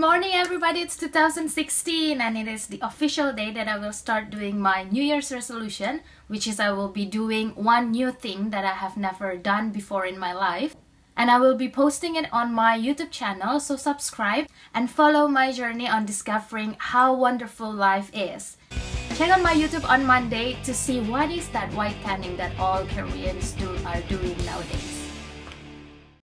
Good morning, everybody! it's 2016 and it is the official day that I will start doing my New Year's resolution, which is I will be doing one new thing that I have never done before in my life. And I will be posting it on my YouTube channel, so subscribe and follow my journey on discovering how wonderful life is. Check out my YouTube on Monday to see what is that white tanning that all Koreans do are doing nowadays.